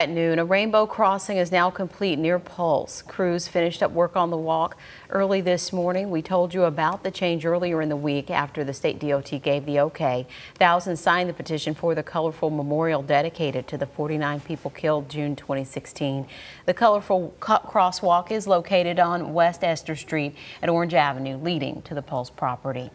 At noon, a rainbow crossing is now complete near Pulse. Crews finished up work on the walk early this morning. We told you about the change earlier in the week after the state DOT gave the okay. Thousands signed the petition for the colorful memorial dedicated to the 49 people killed June 2016. The colorful crosswalk is located on West Esther Street at Orange Avenue, leading to the Pulse property.